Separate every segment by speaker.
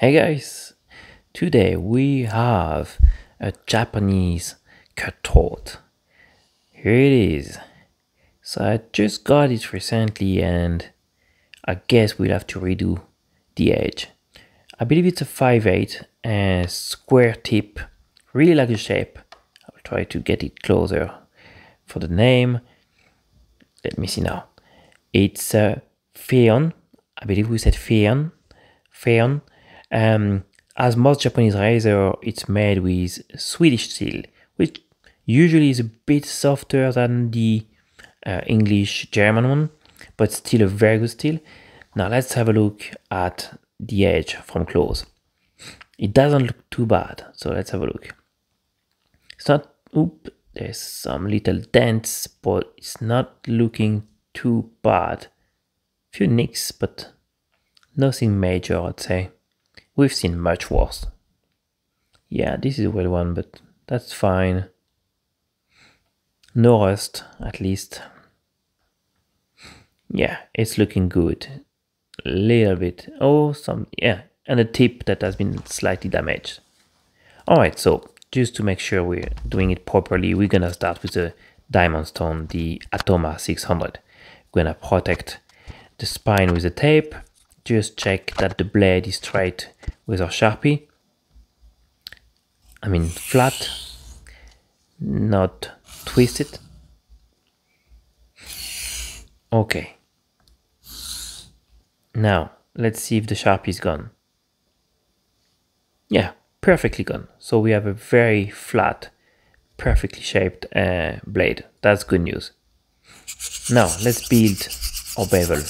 Speaker 1: Hey guys, today we have a Japanese cutthroat. Here it is. So I just got it recently and I guess we'll have to redo the edge. I believe it's a 5.8 and square tip, really like the shape. I'll try to get it closer for the name. Let me see now. It's uh, a Feon, I believe we said Feon. Phaeon um, as most Japanese razor, it's made with Swedish steel, which usually is a bit softer than the uh, English German one, but still a very good steel. Now let's have a look at the edge from close. It doesn't look too bad, so let's have a look. It's not, oop, there's some little dents, but it's not looking too bad. Few nicks, but nothing major, I'd say. We've seen much worse. Yeah, this is a weird one, but that's fine. No rust, at least. Yeah, it's looking good. Little bit. Oh, some, yeah, and a tip that has been slightly damaged. Alright, so just to make sure we're doing it properly, we're gonna start with the diamond stone, the Atoma 600. We're gonna protect the spine with the tape just check that the blade is straight with our Sharpie. I mean flat, not twisted. Okay. Now, let's see if the Sharpie is gone. Yeah, perfectly gone. So we have a very flat, perfectly shaped uh, blade. That's good news. Now, let's build our bevel.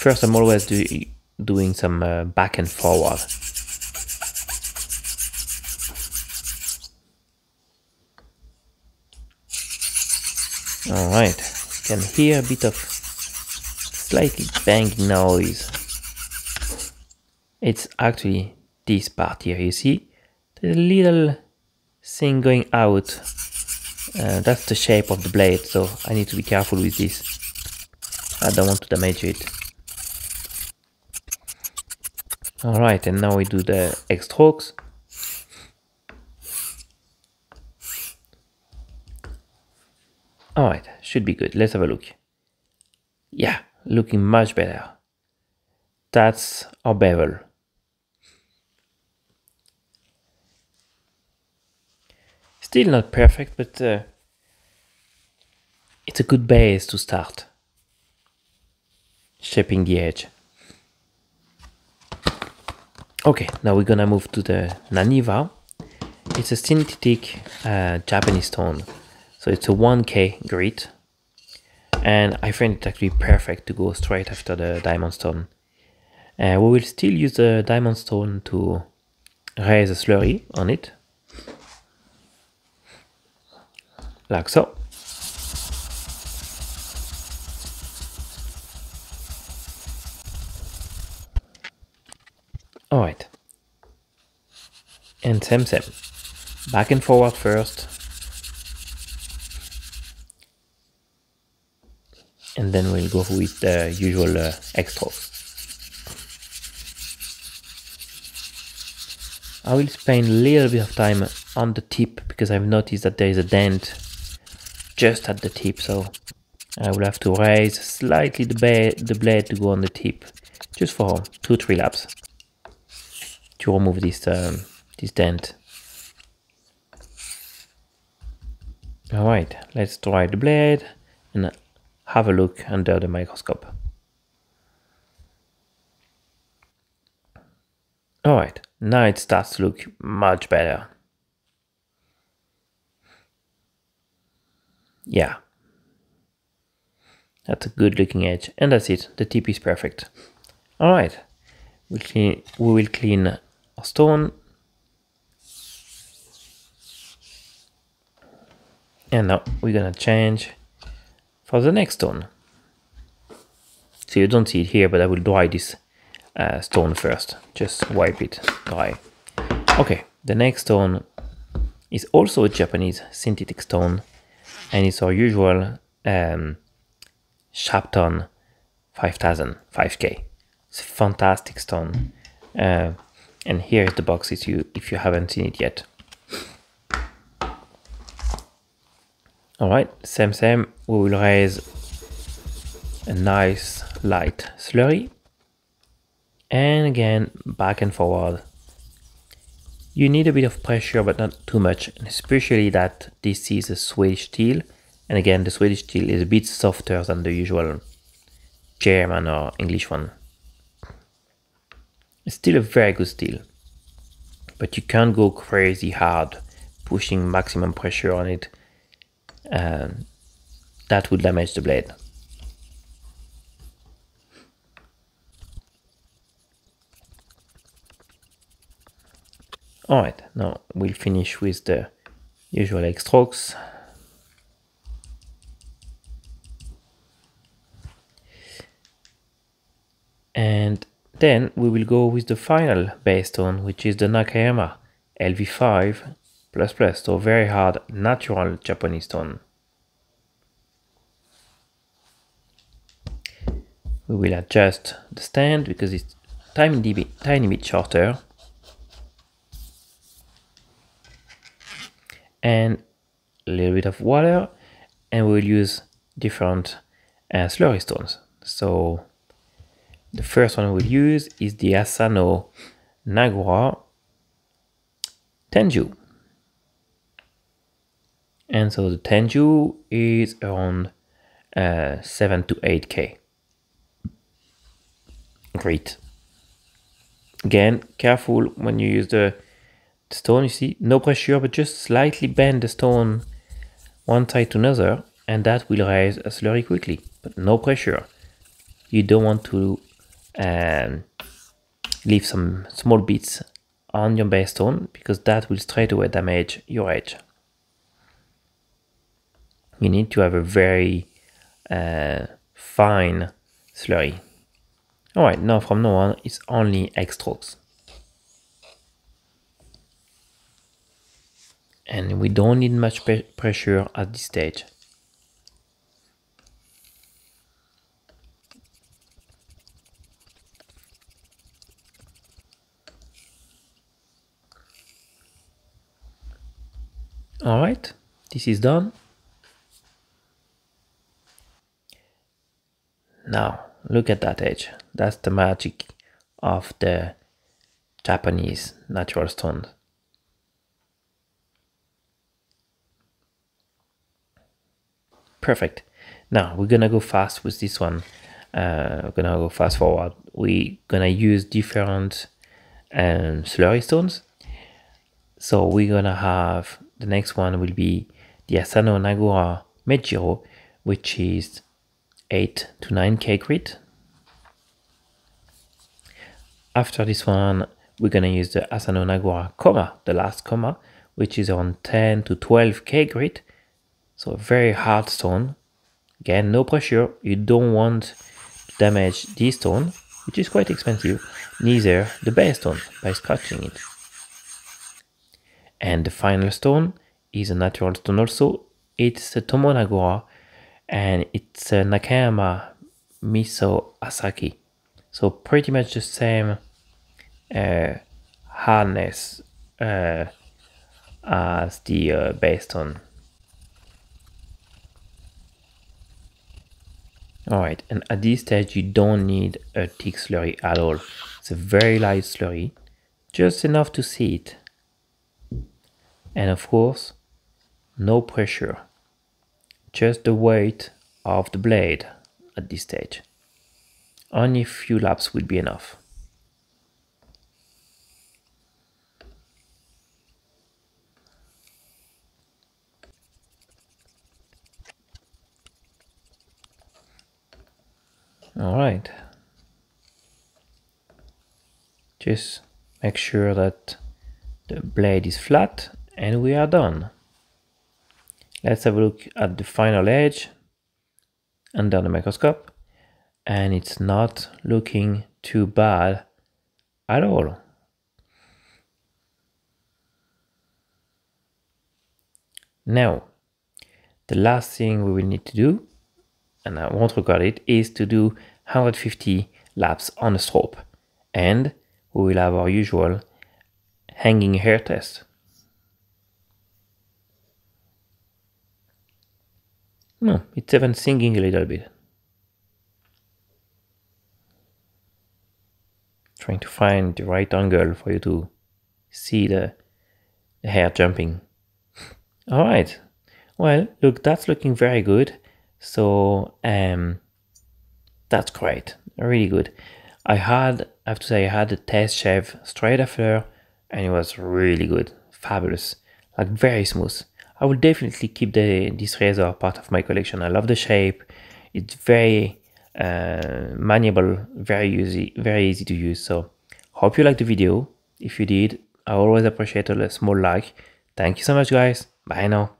Speaker 1: First, I'm always do, doing some uh, back and forward. Alright, can hear a bit of slightly banging noise. It's actually this part here, you see? There's a little thing going out. Uh, that's the shape of the blade, so I need to be careful with this. I don't want to damage it. Alright, and now we do the X strokes. Alright, should be good. Let's have a look. Yeah, looking much better. That's our bevel. Still not perfect, but uh, it's a good base to start shaping the edge. Okay, now we're gonna move to the Naniwa. It's a synthetic uh, Japanese stone, so it's a 1K grit, and I find it actually perfect to go straight after the diamond stone. Uh, we will still use the diamond stone to raise a slurry on it, like so. Alright. And same same. Back and forward first. And then we'll go with the usual uh, I will spend a little bit of time on the tip because I've noticed that there is a dent just at the tip so I will have to raise slightly the, the blade to go on the tip just for 2-3 laps to remove this um, this dent. All right, let's try the blade and have a look under the microscope. All right, now it starts to look much better. Yeah, that's a good looking edge and that's it, the tip is perfect. All right, we'll we will clean stone and now we're gonna change for the next stone so you don't see it here but I will dry this uh, stone first. Just wipe it dry. Okay the next stone is also a Japanese synthetic stone and it's our usual um, Shapton 5000 5k it's a fantastic stone. Uh, and here is the box if you, if you haven't seen it yet. All right, same, same, we will raise a nice light slurry. And again, back and forward. You need a bit of pressure, but not too much, especially that this is a Swedish steel. And again, the Swedish steel is a bit softer than the usual German or English one. It's still a very good steel, but you can't go crazy hard pushing maximum pressure on it um, that would damage the blade. Alright, now we'll finish with the usual X strokes. And then we will go with the final base stone, which is the Nakayama LV5 plus plus, so very hard natural Japanese stone. We will adjust the stand because it's tiny bit, tiny bit shorter. And a little bit of water and we'll use different uh, slurry stones. So the first one we'll use is the Asano Nagura Tenju. And so the Tenju is around uh, 7 to 8k. Great. Again, careful when you use the stone, you see, no pressure, but just slightly bend the stone one side to another, and that will raise a slurry quickly, but no pressure. You don't want to um, leave some small bits on your base stone, because that will straight away damage your edge you need to have a very uh, fine slurry. Alright, now from now on, it's only X strokes. And we don't need much pressure at this stage. Alright, this is done. Now, look at that edge. That's the magic of the Japanese natural stone. Perfect. Now, we're gonna go fast with this one. Uh, we're gonna go fast forward. We're gonna use different um, slurry stones. So we're gonna have, the next one will be the Asano Nagura Mejiro, which is 8 to 9k grit. After this one, we're gonna use the Asano Nagura Koma, the last Koma, which is on 10 to 12k grit. So a very hard stone. Again, no pressure. You don't want to damage this stone, which is quite expensive, neither the base stone by scratching it. And the final stone is a natural stone also. It's the Tomonagura and it's a Nakayama Mizu Asagi. So pretty much the same uh, hardness uh, as the uh, base stone. Alright, and at this stage you don't need a thick slurry at all. It's a very light slurry, just enough to see it. And of course, no pressure just the weight of the blade at this stage. Only a few laps will be enough. All right. Just make sure that the blade is flat and we are done. Let's have a look at the final edge under the microscope and it's not looking too bad at all. Now, the last thing we will need to do, and I won't record it, is to do 150 laps on a strop. And we will have our usual hanging hair test. No, it's even singing a little bit. Trying to find the right angle for you to see the, the hair jumping. All right. Well, look, that's looking very good. So, um, that's great. Really good. I had, I have to say, I had a test shave straight after and it was really good. Fabulous. Like very smooth. I will definitely keep the this razor part of my collection. I love the shape. It's very uh, malleable, very easy, very easy to use. So hope you liked the video. If you did, I always appreciate a small like. Thank you so much guys. Bye now.